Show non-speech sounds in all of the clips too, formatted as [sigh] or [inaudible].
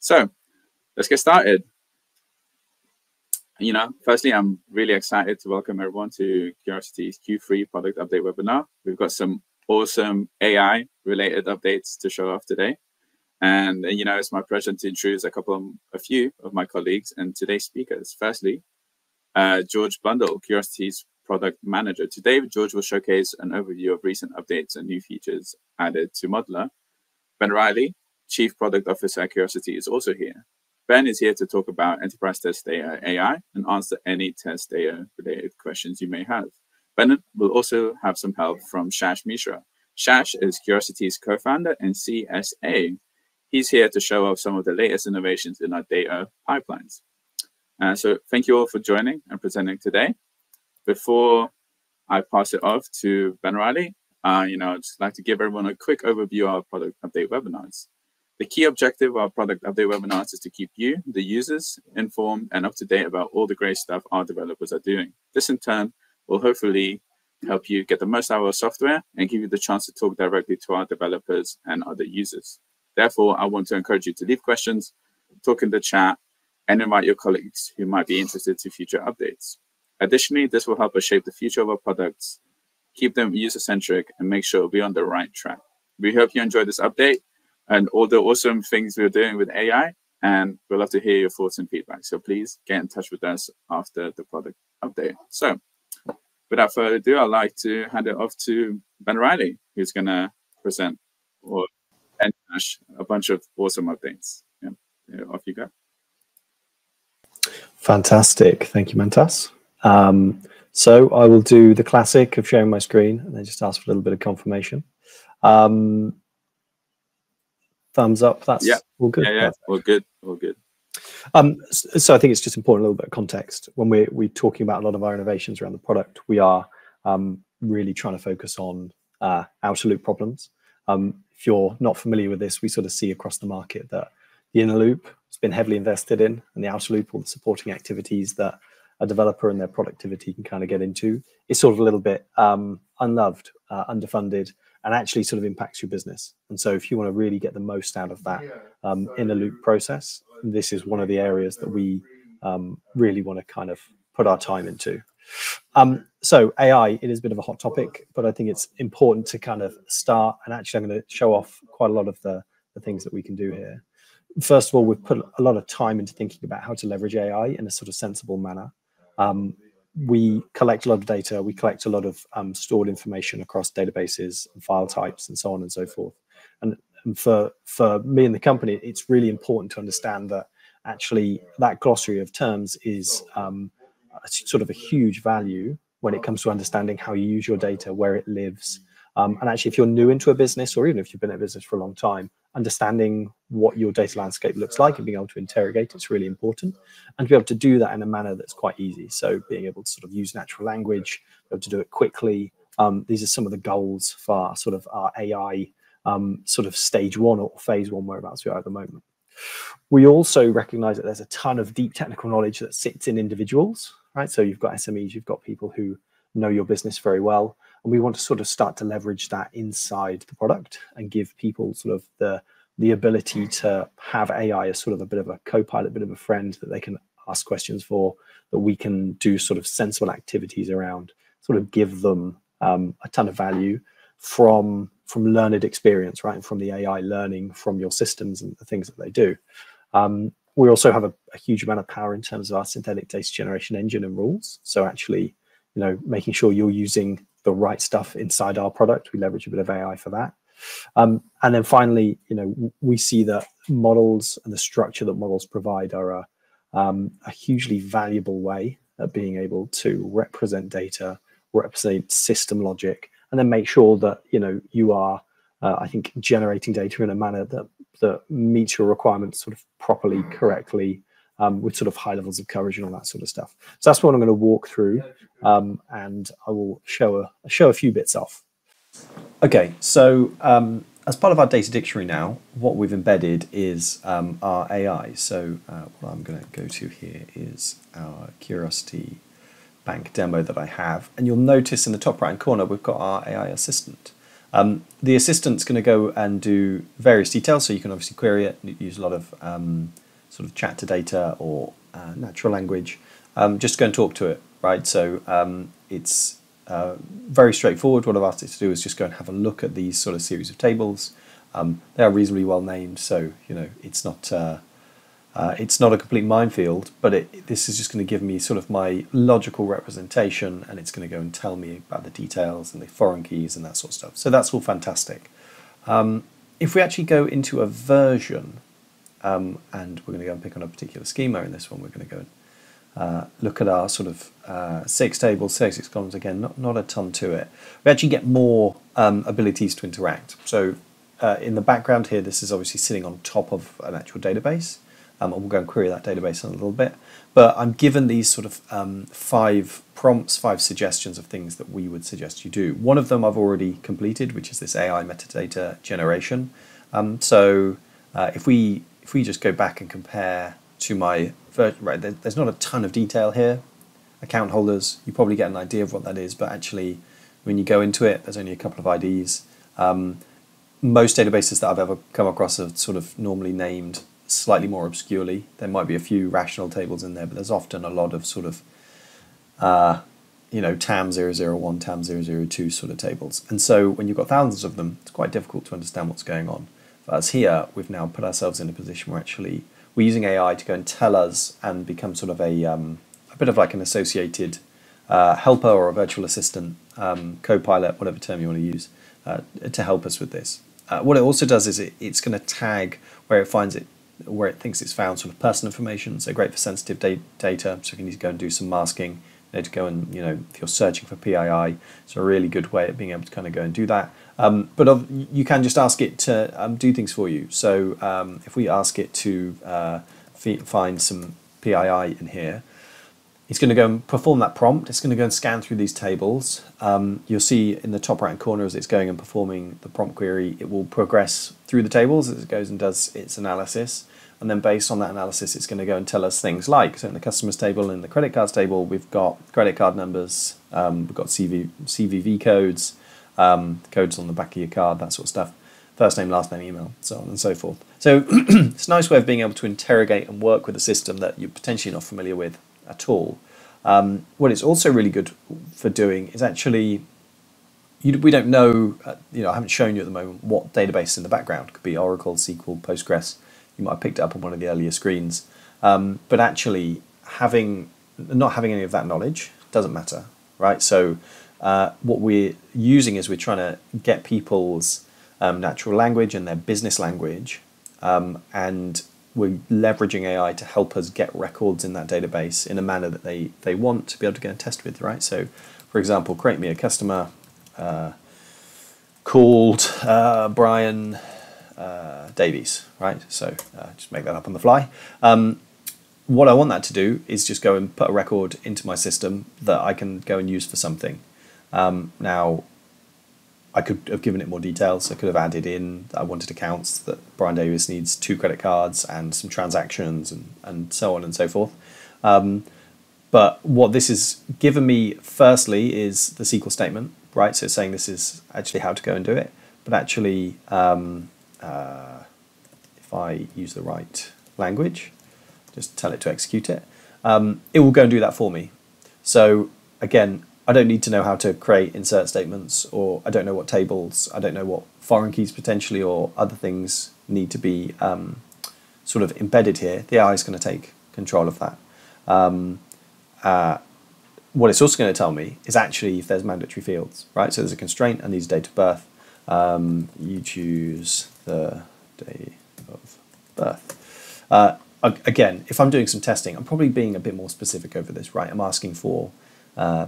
So let's get started. You know, firstly, I'm really excited to welcome everyone to Curiosity's Q3 product update webinar. We've got some awesome AI related updates to show off today. And, you know, it's my pleasure to introduce a couple of, a few of my colleagues and today's speakers. Firstly, uh, George Blundell, Curiosity's product manager. Today, George will showcase an overview of recent updates and new features added to Modeler. Ben Riley, Chief Product Officer at Curiosity, is also here. Ben is here to talk about enterprise test data AI and answer any test data related questions you may have. Ben will also have some help from Shash Mishra. Shash is Curiosity's co-founder and CSA. He's here to show off some of the latest innovations in our data pipelines. Uh, so thank you all for joining and presenting today. Before I pass it off to Ben Riley, uh, you know, I'd just like to give everyone a quick overview of our product update webinars. The key objective of our product update webinars is to keep you, the users, informed and up to date about all the great stuff our developers are doing. This in turn will hopefully help you get the most out of our software and give you the chance to talk directly to our developers and other users. Therefore, I want to encourage you to leave questions, talk in the chat, and invite your colleagues who might be interested to future updates. Additionally, this will help us shape the future of our products, keep them user-centric, and make sure we're on the right track. We hope you enjoyed this update and all the awesome things we're doing with AI. And we'd love to hear your thoughts and feedback. So please get in touch with us after the product update. So without further ado, I'd like to hand it off to Ben Riley, who's going to present or and a bunch of awesome updates. Yeah. yeah, off you go. Fantastic. Thank you, Mantas. Um, so I will do the classic of sharing my screen and then just ask for a little bit of confirmation. Um, thumbs up. That's yeah. all good. Yeah, yeah, all good, all good. Um, so I think it's just important a little bit of context when we're we're talking about a lot of our innovations around the product. We are um, really trying to focus on uh, outer loop problems. Um, if you're not familiar with this, we sort of see across the market that the inner loop has been heavily invested in, and the outer loop, all the supporting activities that a developer and their productivity can kind of get into, is sort of a little bit um, unloved, uh, underfunded, and actually sort of impacts your business. And so if you want to really get the most out of that um, inner loop process, this is one of the areas that we um, really want to kind of put our time into. Um, so AI, it is a bit of a hot topic, but I think it's important to kind of start. And actually, I'm going to show off quite a lot of the, the things that we can do here. First of all, we've put a lot of time into thinking about how to leverage AI in a sort of sensible manner. Um, we collect a lot of data, we collect a lot of um, stored information across databases and file types and so on and so forth. And, and for, for me and the company, it's really important to understand that actually that glossary of terms is um, sort of a huge value when it comes to understanding how you use your data, where it lives. Um, and actually, if you're new into a business or even if you've been in a business for a long time, understanding what your data landscape looks like and being able to interrogate it's really important and to be able to do that in a manner that's quite easy. So being able to sort of use natural language be able to do it quickly um, these are some of the goals for sort of our ai um, sort of stage one or phase one whereabouts we are at the moment. We also recognize that there's a ton of deep technical knowledge that sits in individuals right? So you've got smes you've got people who know your business very well and we want to sort of start to leverage that inside the product and give people sort of the the ability to have AI as sort of a bit of a co-pilot, a bit of a friend that they can ask questions for, that we can do sort of sensible activities around, sort of give them um, a ton of value from from learned experience, right? And from the AI learning from your systems and the things that they do. Um, we also have a, a, huge amount of power in terms of our synthetic data generation engine and rules. So actually, you know, making sure you're using the right stuff inside our product. We leverage a bit of AI for that. Um, and then finally, you know, we see that models and the structure that models provide are a, um, a hugely valuable way of being able to represent data, represent system logic, and then make sure that you know you are, uh, I think, generating data in a manner that that meets your requirements sort of properly, correctly, um, with sort of high levels of coverage and all that sort of stuff. So that's what I'm going to walk through, um, and I will show a show a few bits off. Okay, so um, as part of our data dictionary now, what we've embedded is um, our AI. So uh, what I'm going to go to here is our Curiosity Bank demo that I have, and you'll notice in the top right hand corner we've got our AI assistant. Um, the assistant's going to go and do various details, so you can obviously query it, use a lot of um, sort of chat to data or uh, natural language, um, just go and talk to it, right? So um, it's uh, very straightforward. What I've asked it to do is just go and have a look at these sort of series of tables. Um, they are reasonably well named, so you know it's not uh, uh, it's not a complete minefield, but it, this is just going to give me sort of my logical representation, and it's going to go and tell me about the details and the foreign keys and that sort of stuff. So that's all fantastic. Um, if we actually go into a version, um, and we're going to go and pick on a particular schema in this one, we're going to go and uh, look at our sort of uh, six tables, 36 columns again, not, not a ton to it. We actually get more um, abilities to interact. So uh, in the background here, this is obviously sitting on top of an actual database. Um, and we'll go and query that database in a little bit. But I'm given these sort of um, five prompts, five suggestions of things that we would suggest you do. One of them I've already completed, which is this AI metadata generation. Um, so uh, if we if we just go back and compare to my right, there's not a ton of detail here. Account holders, you probably get an idea of what that is, but actually, when you go into it, there's only a couple of IDs. Um, most databases that I've ever come across are sort of normally named slightly more obscurely. There might be a few rational tables in there, but there's often a lot of sort of, uh, you know, TAM 001, TAM 002 sort of tables. And so when you've got thousands of them, it's quite difficult to understand what's going on. As here, we've now put ourselves in a position where actually we're using AI to go and tell us and become sort of a, um, a bit of like an associated uh, helper or a virtual assistant, um, co-pilot, whatever term you want to use, uh, to help us with this. Uh, what it also does is it, it's going to tag where it finds it where it thinks it's found sort of personal information. So great for sensitive da- data. So if you need to go and do some masking. You need to go and you know if you're searching for PII, it's a really good way of being able to kind of go and do that. Um, but of, you can just ask it to um, do things for you. So um, if we ask it to uh, find some PII in here, it's going to go and perform that prompt. It's going to go and scan through these tables. Um, you'll see in the top right corner as it's going and performing the prompt query, it will progress through the tables as it goes and does its analysis. And then based on that analysis, it's going to go and tell us things like, so in the customers table, in the credit cards table, we've got credit card numbers, um, we've got CV, CVV codes, um, codes on the back of your card, that sort of stuff. First name, last name, email, so on and so forth. So [clears throat] it's a nice way of being able to interrogate and work with a system that you're potentially not familiar with at all. Um, what it's also really good for doing is actually you, we don't know, uh, you know, I haven't shown you at the moment what database in the background. It could be Oracle, SQL, Postgres, you might have picked it up on one of the earlier screens. Um, but actually, having not having any of that knowledge doesn't matter, right? So, uh, what we're using is we're trying to get people's um, natural language and their business language, um, and we're leveraging AI to help us get records in that database in a manner that they they want to be able to go and test with, right? So, for example, create me a customer uh, called uh, Brian uh, Davies, right? So uh, just make that up on the fly. Um, what I want that to do is just go and put a record into my system that I can go and use for something. Um, now, I could have given it more details. I could have added in I wanted accounts that Brian Davis needs two credit cards and some transactions and, and so on and so forth. Um, but what this has given me, firstly, is the SQL statement, right? So it's saying this is actually how to go and do it. But actually, um, uh, if I use the right language, just tell it to execute it, um, it will go and do that for me. So again, I don't need to know how to create insert statements, or I don't know what tables, I don't know what foreign keys potentially or other things need to be um, sort of embedded here. The AI is going to take control of that. Um, uh, what it's also going to tell me is actually if there's mandatory fields, right? So there's a constraint and these date of birth. Um, you choose the day of birth. Uh, again, if I'm doing some testing, I'm probably being a bit more specific over this, right? I'm asking for uh,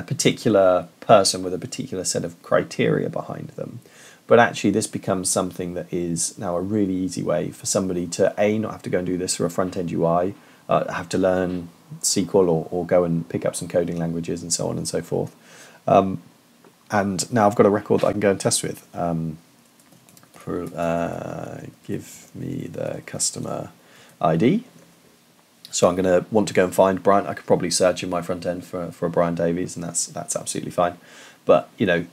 a particular person with a particular set of criteria behind them. But actually, this becomes something that is now a really easy way for somebody to A, not have to go and do this through a front end UI, uh, have to learn SQL or, or go and pick up some coding languages and so on and so forth. Um, and now I've got a record that I can go and test with. Um, for, uh, give me the customer ID. So I'm going to want to go and find Brian. I could probably search in my front end for, for a Brian Davies, and that's that's absolutely fine. But you know,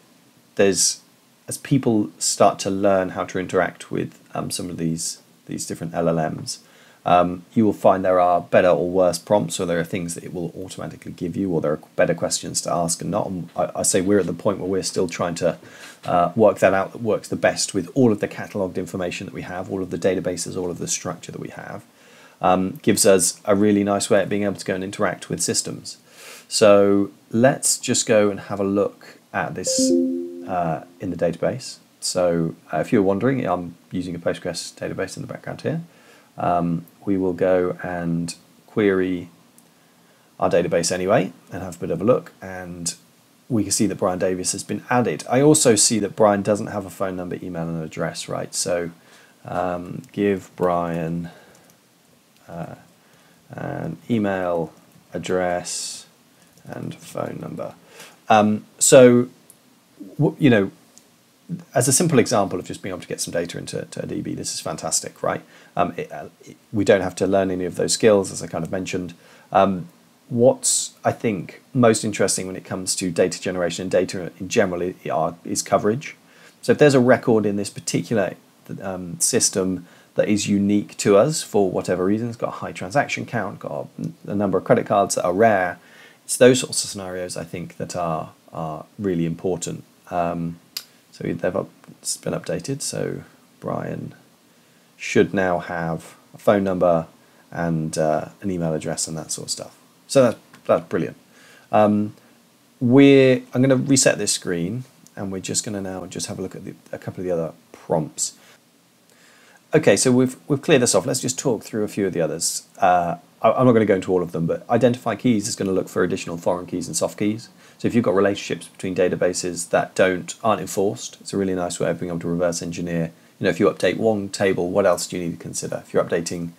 there's as people start to learn how to interact with um, some of these these different LLMs, um, you will find there are better or worse prompts, or there are things that it will automatically give you, or there are better questions to ask and not. I, I say we're at the point where we're still trying to uh, work that out that works the best with all of the catalogued information that we have, all of the databases, all of the structure that we have. Um, gives us a really nice way of being able to go and interact with systems. So let's just go and have a look at this uh, in the database. So uh, if you're wondering, I'm using a Postgres database in the background here um, we will go and query our database anyway and have a bit of a look and we can see that Brian Davis has been added. I also see that Brian doesn't have a phone number, email and address, right? So um, give Brian uh, an email address and phone number. Um, so, you know, as a simple example of just being able to get some data into to a DB, this is fantastic, right? Um, it, uh, it, we don't have to learn any of those skills, as I kind of mentioned. Um, what's I think most interesting when it comes to data generation and data in general is coverage. So if there's a record in this particular um, system that is unique to us for whatever reason, it's got a high transaction count, got a, number of credit cards that are rare, it's those sorts of scenarios I think that are are really important. Um, so they've up, it's been updated. So Brian should now have a phone number and uh, an email address and that sort of stuff. So that's, that's brilliant. Um, we're, I'm going to reset this screen and we're just going to now just have a look at the, a couple of the other prompts. Okay, so we've, we've cleared this off. Let's just talk through a few of the others. Uh, I'm not going to go into all of them, but identify keys is going to look for additional foreign keys and soft keys. So if you've got relationships between databases that don't aren't enforced, it's a really nice way of being able to reverse engineer. You know, if you update one table, what else do you need to consider? If you're updating,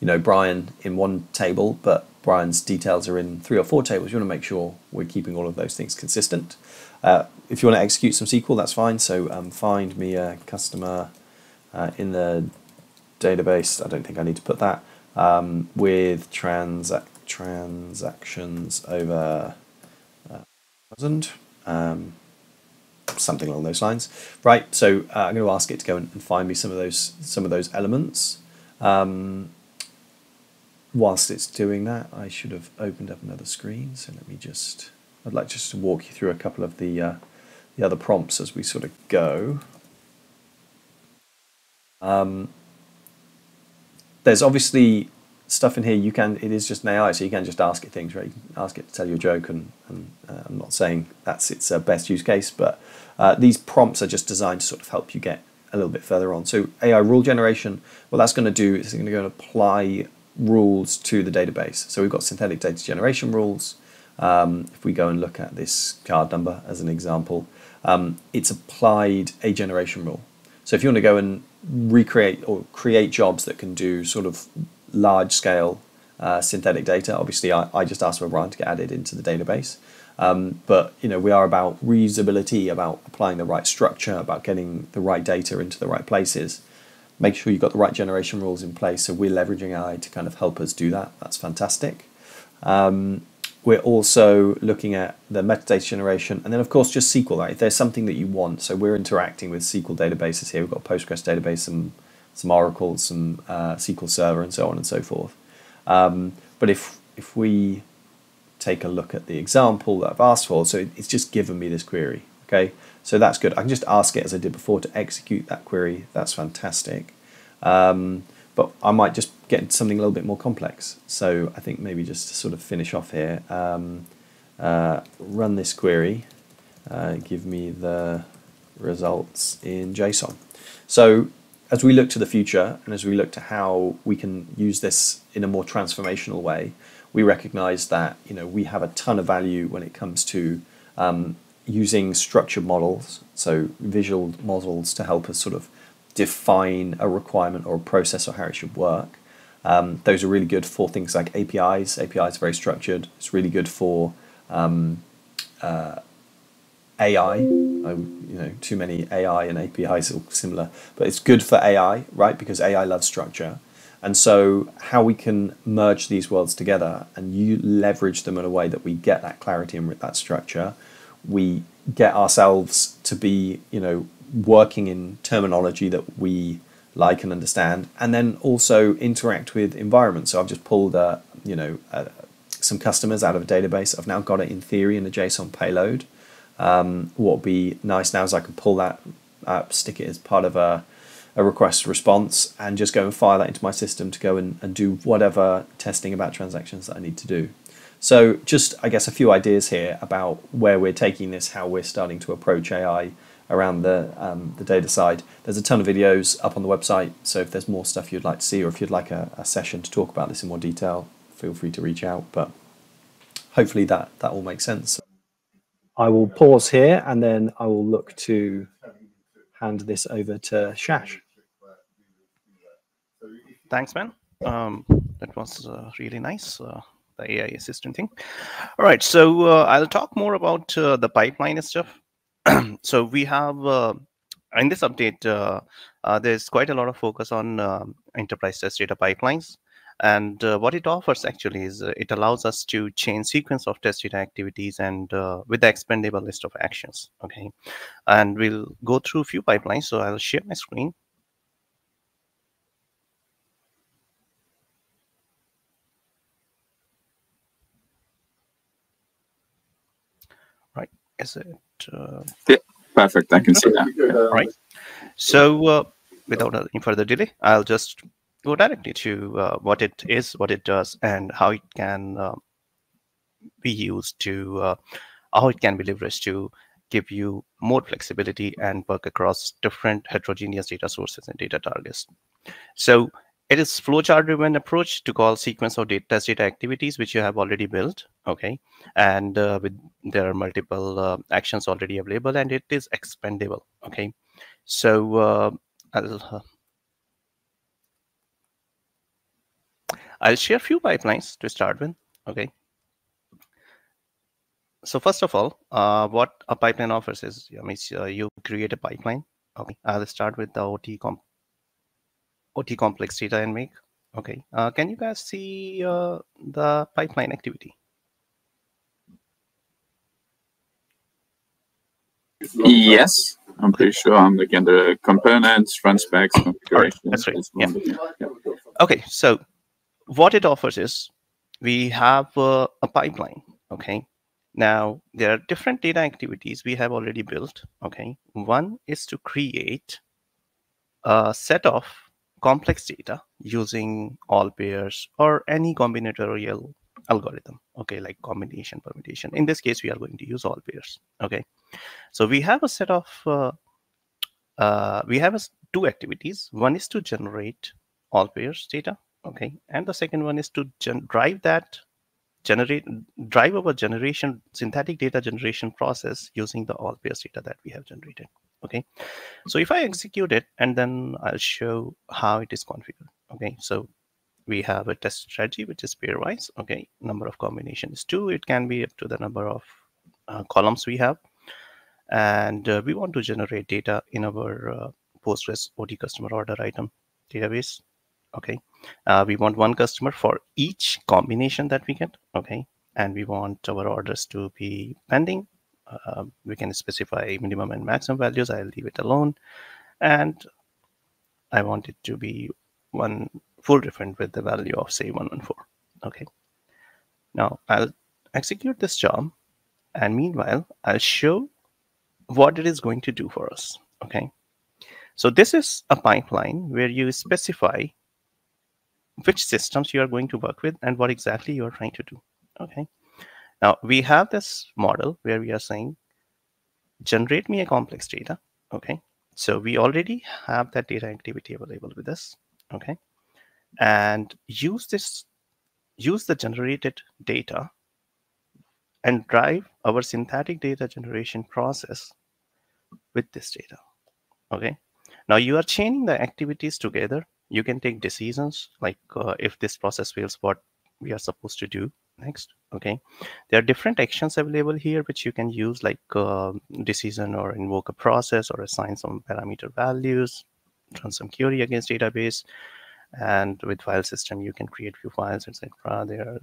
you know, Brian in one table, but Brian's details are in three or four tables, you want to make sure we're keeping all of those things consistent. Uh, if you want to execute some SQL, that's fine. So um, find me a customer uh, in the database. I don't think I need to put that um, with transac transactions over thousand, um, something along those lines. Right, so uh, I'm going to ask it to go and find me some of those some of those elements. Um, whilst it's doing that, I should have opened up another screen. So let me just, I'd like just to walk you through a couple of the uh, the other prompts as we sort of go. Um, there's obviously stuff in here you can it is just an AI so you can just ask it things right? You can ask it to tell you a joke and, and uh, I'm not saying that's its uh, best use case but uh, these prompts are just designed to sort of help you get a little bit further on. So AI rule generation what that's going to do is it's going to go and apply rules to the database. So we've got synthetic data generation rules. Um, if we go and look at this card number as an example um, it's applied a generation rule. So if you want to go and recreate or create jobs that can do sort of large scale uh, synthetic data. Obviously, I, I just asked for Brian to get added into the database. Um, but you know, we are about reusability, about applying the right structure, about getting the right data into the right places. Make sure you've got the right generation rules in place. So we're leveraging AI to kind of help us do that. That's fantastic. Um, we're also looking at the metadata generation, and then of course just SQL. Right? If there's something that you want, so we're interacting with SQL databases here. We've got Postgres database and some Oracle, some uh, SQL Server, and so on and so forth. Um, but if if we take a look at the example that I've asked for, so it's just given me this query. Okay, so that's good. I can just ask it as I did before to execute that query. That's fantastic. Um, but I might just get into something a little bit more complex. So I think maybe just to sort of finish off here, um, uh, run this query, uh, give me the results in JSON. So as we look to the future and as we look to how we can use this in a more transformational way, we recognize that you know we have a ton of value when it comes to um, using structured models, so visual models to help us sort of define a requirement or a process or how it should work. Um, those are really good for things like APIs. APIs are very structured. It's really good for um, uh, AI. Um, you know, too many AI and APIs are similar, but it's good for AI, right? Because AI loves structure. And so, how we can merge these worlds together and you leverage them in a way that we get that clarity and that structure, we get ourselves to be, you know, working in terminology that we like and understand, and then also interact with environments. So I've just pulled, uh, you know, uh, some customers out of a database. I've now got it in theory in a JSON payload. Um, what would be nice now is I can pull that up, stick it as part of a, a request response, and just go and fire that into my system to go and, and do whatever testing about transactions that I need to do. So just, I guess, a few ideas here about where we're taking this, how we're starting to approach AI around the um, the data side. There's a ton of videos up on the website, so if there's more stuff you'd like to see, or if you'd like a, a session to talk about this in more detail, feel free to reach out. But hopefully that that all makes sense. I will pause here, and then I will look to hand this over to Shash. Thanks, man. Um, that was uh, really nice. Uh, the AI assistant thing. All right, so uh, I'll talk more about uh, the pipeline and stuff. [clears throat] so we have uh, in this update, uh, uh, there's quite a lot of focus on um, enterprise test data pipelines. And uh, what it offers actually is it allows us to change sequence of test data activities and with the expendable list of actions. Okay, and we'll go through a few pipelines. So I'll share my screen. Right, is it? Uh, yeah, perfect. I can see that. Right. So uh, without any further delay, I'll just go directly to uh, what it is, what it does, and how it can uh, be used to, uh, how it can be leveraged to give you more flexibility and work across different heterogeneous data sources and data targets. So it is flowchart driven approach to call sequence of data test data activities which you have already built okay? And uh, with there are multiple uh, actions already available and it is expendable okay? So uh, I'll, uh, I'll share a few pipelines to start with okay? So first of all uh, what a pipeline offers is I mean, uh, you create a pipeline okay? I'll start with the OT comp OT complex data and make. Okay, uh, can you guys see uh, the pipeline activity? Yes, I'm pretty sure I'm looking at the components, run specs, configuration. That's right. Yeah. yeah. Okay, so what it offers is we have uh, a pipeline. Okay, now there are different data activities we have already built. Okay, one is to create a set of complex data using all pairs or any combinatorial algorithm okay like combination permutation. In this case we are going to use all pairs okay? So we have a set of uh, uh, we have two activities. One is to generate all pairs data okay? And the second one is to drive that generate drive our generation synthetic data generation process using the all pairs data that we have generated okay? So if i execute it and then i'll show how it is configured okay? So we have a test strategy which is pairwise okay? Number of combinations two. It can be up to the number of uh, columns we have. And uh, we want to generate data in our uh, postgres ot customer order item database okay? Uh, we want one customer for each combination that we get okay? And we want our orders to be pending uh, we can specify minimum and maximum values. I'll leave it alone. And I want it to be one full different with the value of say 114. Okay. Now I'll execute this job. And meanwhile, I'll show what it is going to do for us. Okay. So this is a pipeline where you specify which systems you are going to work with and what exactly you are trying to do. Okay. Now we have this model where we are saying, generate me a complex data. Okay. So we already have that data activity available with us. Okay. And use this, use the generated data and drive our synthetic data generation process with this data. Okay. Now you are chaining the activities together. You can take decisions like uh, if this process fails, what we are supposed to do next. Okay. There are different actions available here which you can use like uh, decision or invoke a process or assign some parameter values run some query against database and with file system you can create few files etc there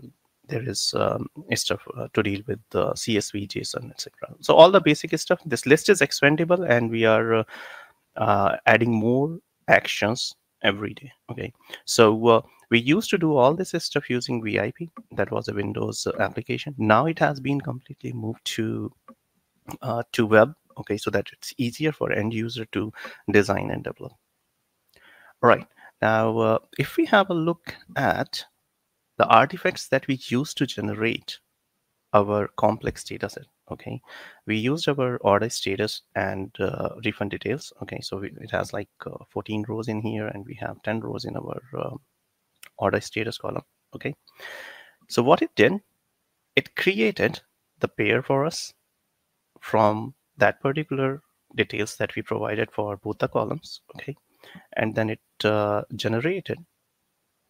there is um, stuff uh, to deal with the csv json etc so all the basic stuff this list is expandable and we are uh, uh, adding more actions every day. Okay, so uh, we used to do all this stuff using VIP. That was a Windows uh, application. Now it has been completely moved to uh, to web. Okay, so that it's easier for end user to design and develop. All right. Now, uh, if we have a look at the artifacts that we use to generate our complex data set, okay, we used our order status and uh, refund details. Okay, so we, it has like uh, 14 rows in here and we have 10 rows in our uh, order status column. Okay, so what it did, it created the pair for us from that particular details that we provided for both the columns. Okay, and then it uh, generated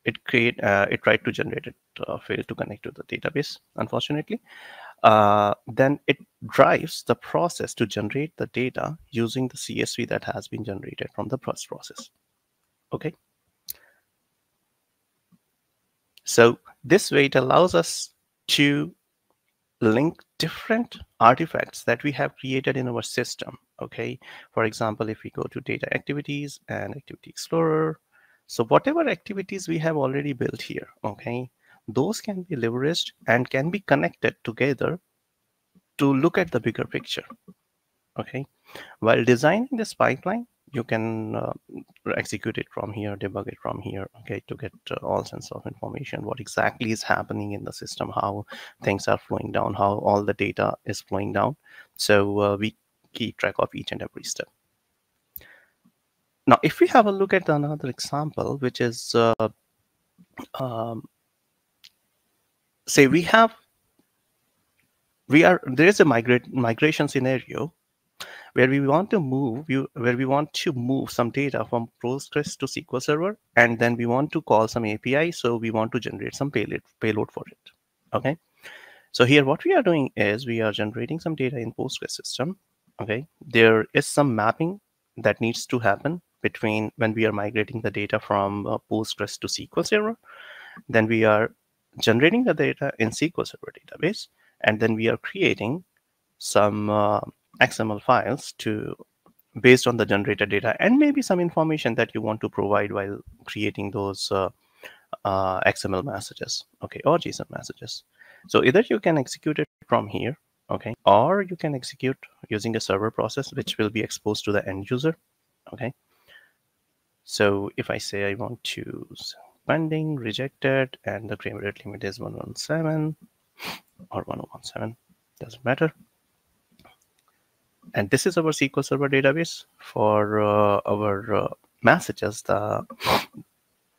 it create uh, it tried to generate it uh, failed to connect to the database unfortunately uh, then it drives the process to generate the data using the csv that has been generated from the process. Okay? So this way it allows us to link different artifacts that we have created in our system. Okay? For example if we go to data activities and activity explorer so whatever activities we have already built here okay those can be leveraged and can be connected together to look at the bigger picture okay while designing this pipeline you can uh, execute it from here debug it from here okay to get uh, all sense of information what exactly is happening in the system how things are flowing down how all the data is flowing down so uh, we keep track of each and every step. Now, if we have a look at another example, which is, uh, um, say we have, we are, there is a migrate, migration scenario where we want to move, you, where we want to move some data from Postgres to SQL Server, and then we want to call some API, so we want to generate some payload, payload for it, okay? So here what we are doing is we are generating some data in Postgres system, okay there is some mapping that needs to happen between when we are migrating the data from uh, postgres to sql server then we are generating the data in sql server database and then we are creating some uh, xml files to based on the generated data and maybe some information that you want to provide while creating those uh, uh xml messages okay or json messages. So either you can execute it from here okay or you can execute using a server process which will be exposed to the end user okay. So if i say i want to pending rejected and the frame rate limit is 117 or 1017 doesn't matter and this is our sql server database for uh, our uh, messages the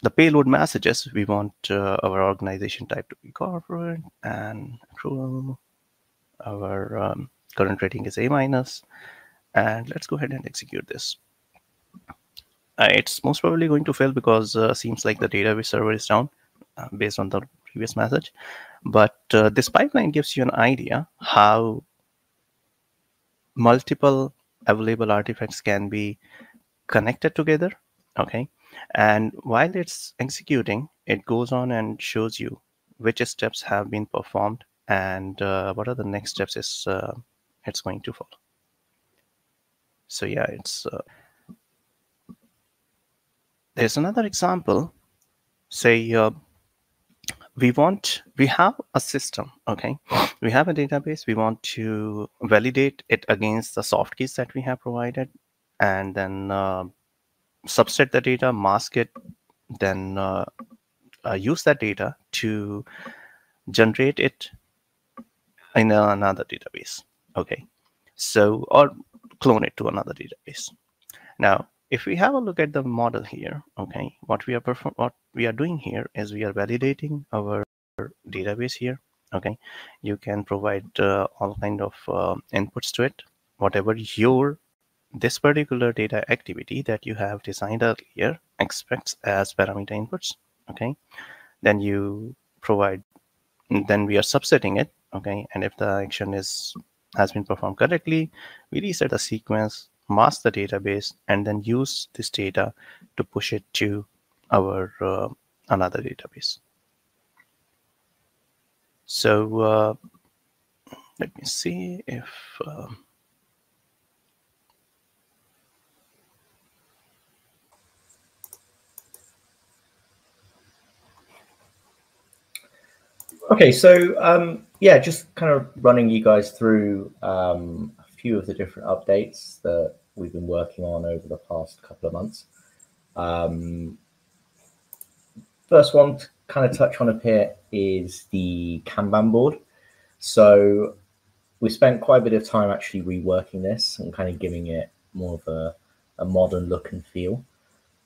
the payload messages we want uh, our organization type to be corporate and accrual our um, current rating is A minus. And let's go ahead and execute this. Uh, it's most probably going to fail because uh, seems like the database server is down uh, based on the previous message. But this pipeline gives you an idea how multiple available artifacts can be connected together. Okay. And while it's executing, it goes on and shows you which steps have been performed and uh, what are the next steps is uh, it's going to follow so yeah it's uh, there's another example say uh, we want we have a system okay we have a database we want to validate it against the soft keys that we have provided and then uh, subset the data mask it then uh, use that data to generate it in another database. Okay, so or clone it to another database. Now, if we have a look at the model here, okay, what we are perform what we are doing here is we are validating our database here. Okay, you can provide uh, all kind of uh, inputs to it, whatever your this particular data activity that you have designed earlier expects as parameter inputs. Okay, then you provide, then we are subsetting it okay and if the action is has been performed correctly we reset the sequence mask the database and then use this data to push it to our uh, another database. So uh, let me see if uh, Okay, so um, yeah, just kind of running you guys through um, few of the different updates that we've been working on over the past couple of months. Um, first one to kind of touch on up here is the Kanban board. So we spent quite a bit of time actually reworking this and kind of giving it more of a, a modern look and feel.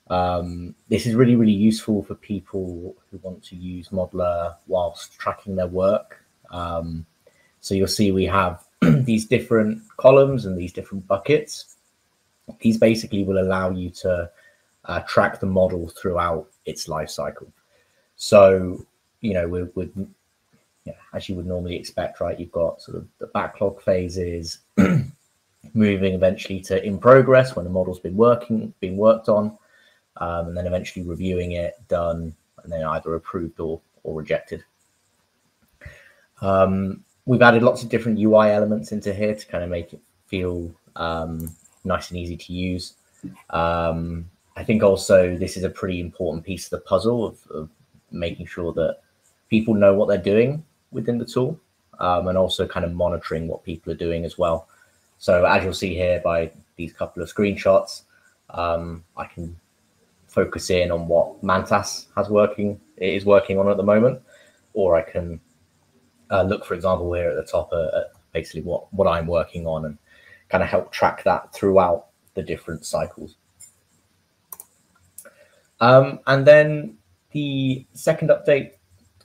Um, this is really, really useful for people who want to use Modeler whilst tracking their work. Um, so you'll see we have [clears throat] these different columns and these different buckets. These basically will allow you to uh, track the model throughout its life cycle. So, you know, with yeah, as you would normally expect, right? You've got sort of the backlog phases, [clears throat] moving eventually to in progress when the model's been working, being worked on um, and then eventually reviewing it, done, and then either approved or, or rejected. Um, we've added lots of different UI elements into here to kind of make it feel um, nice and easy to use. Um, I think also this is a pretty important piece of the puzzle of, of making sure that people know what they're doing within the tool um, and also kind of monitoring what people are doing as well. So as you'll see here by these couple of screenshots, um, I can focus in on what Mantas has working is working on at the moment, or I can uh, look, for example, here at the top uh, at basically what what I'm working on and kind of help track that throughout the different cycles. Um, and then the second update,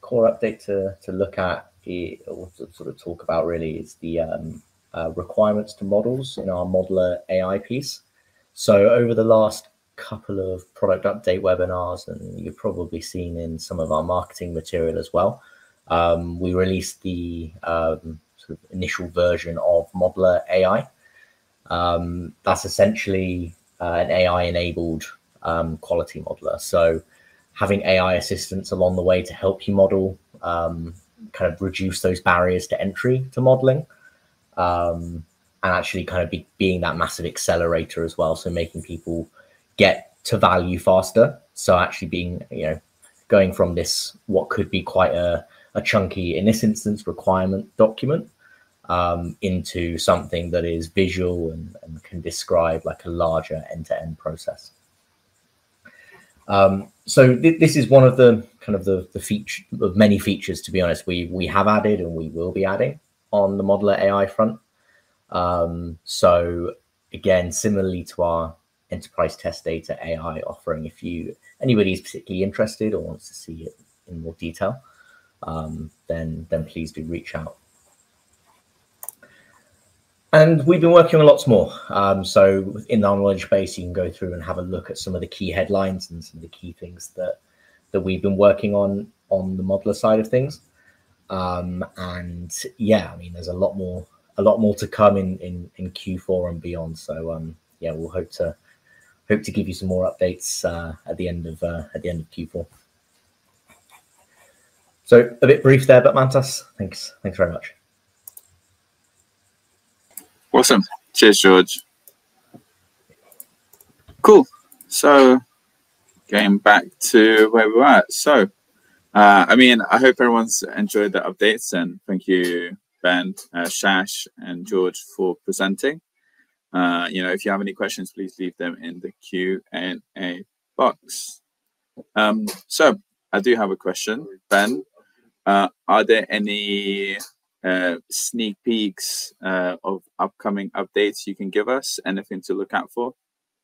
core update to to look at or to sort of talk about really is the um, uh, requirements to models in our modeler AI piece. So over the last couple of product update webinars, and you've probably seen in some of our marketing material as well. Um, we released the um, sort of initial version of Modeler AI. Um, that's essentially uh, an AI-enabled um, quality modeler. So having AI assistance along the way to help you model, um, kind of reduce those barriers to entry to modeling um, and actually kind of be, being that massive accelerator as well. So making people get to value faster. So actually being, you know, going from this, what could be quite a, a chunky, in this instance, requirement document um, into something that is visual and, and can describe like a larger end-to-end process. Um, so th this is one of the kind of the, the feature of many features, to be honest, we, we have added and we will be adding on the modeler AI front. Um, so again, similarly to our enterprise test data AI offering. If you anybody is particularly interested or wants to see it in more detail, um, then then please do reach out. And we've been working on lots more. Um, so in our knowledge base, you can go through and have a look at some of the key headlines and some of the key things that that we've been working on on the modeler side of things. Um, and yeah, I mean, there's a lot more a lot more to come in in, in Q4 and beyond. So um, yeah, we'll hope to hope to give you some more updates uh, at the end of uh, at the end of Q4. So a bit brief there, but Mantas, thanks, thanks very much. Awesome. Cheers, George. Cool. So getting back to where we were. So, uh, I mean, I hope everyone's enjoyed the updates and thank you, Ben, uh, Shash, and George for presenting. Uh, you know, if you have any questions, please leave them in the Q and A box. Um, so I do have a question, Ben. Uh, are there any uh, sneak peeks uh, of upcoming updates you can give us? Anything to look out for,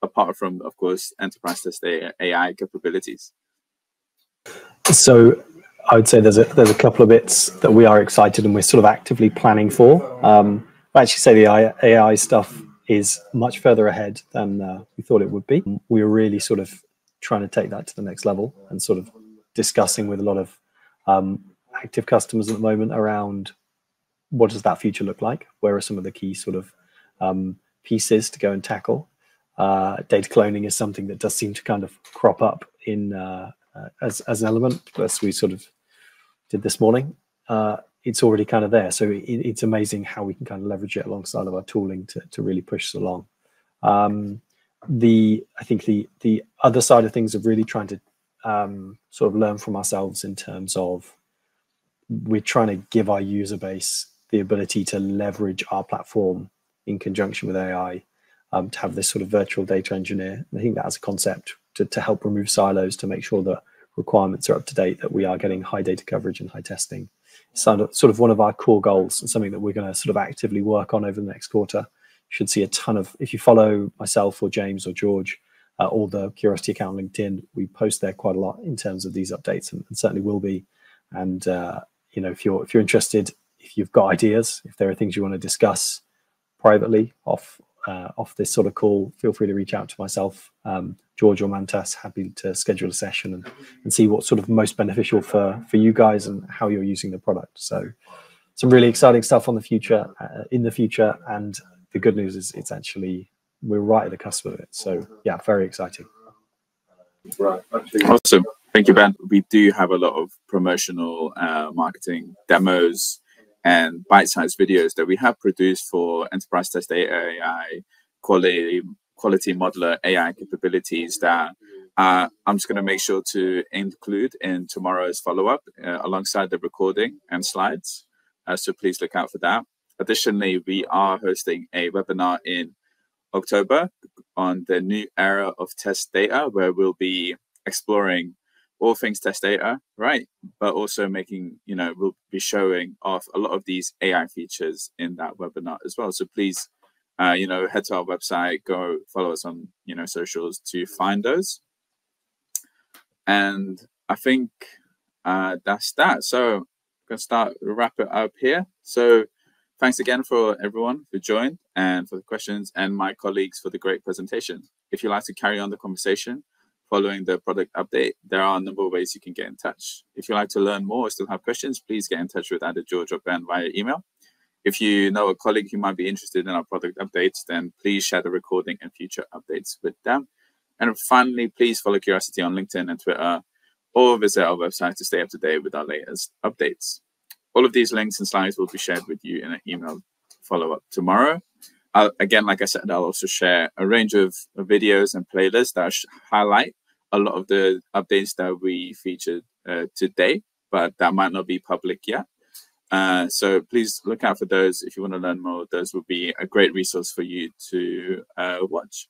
apart from, of course, enterprise test AI capabilities? So I would say there's a there's a couple of bits that we are excited and we're sort of actively planning for. Um, I actually say the AI stuff is much further ahead than uh, we thought it would be. We were really sort of trying to take that to the next level and sort of discussing with a lot of um, active customers at the moment around what does that future look like? Where are some of the key sort of um, pieces to go and tackle? Uh, data cloning is something that does seem to kind of crop up in uh, uh, as, as an element, as we sort of did this morning. Uh, it's already kind of there. So it, it's amazing how we can kind of leverage it alongside of our tooling to, to really push us along. Um, the I think the the other side of things of really trying to um, sort of learn from ourselves in terms of we're trying to give our user base the ability to leverage our platform in conjunction with AI um, to have this sort of virtual data engineer. I think that's a concept to, to help remove silos to make sure that requirements are up to date, that we are getting high data coverage and high testing. So sort of one of our core goals and something that we're going to sort of actively work on over the next quarter. You should see a ton of, if you follow myself or James or George, uh, or the Curiosity account on LinkedIn, we post there quite a lot in terms of these updates and, and certainly will be. And, uh, you know, if you're, if you're interested, if you've got ideas, if there are things you want to discuss privately off uh, off this sort of call, feel free to reach out to myself, um, George or Mantas. Happy to schedule a session and, and see what's sort of most beneficial for for you guys and how you're using the product. So, some really exciting stuff on the future uh, in the future. And the good news is it's actually we're right at the cusp of it. So, yeah, very exciting. Right. Awesome. Thank you, Ben. We do have a lot of promotional uh, marketing demos and bite-sized videos that we have produced for enterprise test data AI, quality quality Modeller AI capabilities that uh, I'm just going to make sure to include in tomorrow's follow-up uh, alongside the recording and slides. Uh, so please look out for that. Additionally, we are hosting a webinar in October on the new era of test data, where we'll be exploring all things test data, right? But also making, you know, we'll be showing off a lot of these AI features in that webinar as well. So please, uh, you know, head to our website, go follow us on, you know, socials to find those. And I think uh, that's that. So I'm to start wrap it up here. So thanks again for everyone who joined and for the questions and my colleagues for the great presentation. If you'd like to carry on the conversation, following the product update, there are a number of ways you can get in touch. If you'd like to learn more or still have questions, please get in touch with either George or Ben via email. If you know a colleague who might be interested in our product updates, then please share the recording and future updates with them. And finally, please follow Curiosity on LinkedIn and Twitter or visit our website to stay up to date with our latest updates. All of these links and slides will be shared with you in an email follow-up tomorrow. I'll, again, like I said, I'll also share a range of videos and playlists that highlight a lot of the updates that we featured uh, today, but that might not be public yet. Uh, so please look out for those if you want to learn more. Those will be a great resource for you to uh, watch.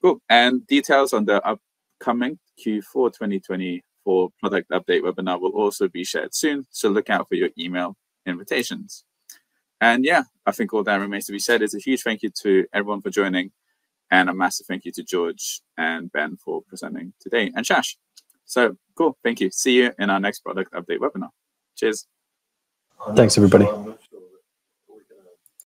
Cool. And details on the upcoming Q4 2024 product update webinar will also be shared soon. So look out for your email invitations. And yeah, I think all that remains to be said is a huge thank you to everyone for joining and a massive thank you to George and Ben for presenting today and Shash. So cool. Thank you. See you in our next product update webinar. Cheers. Thanks, everybody.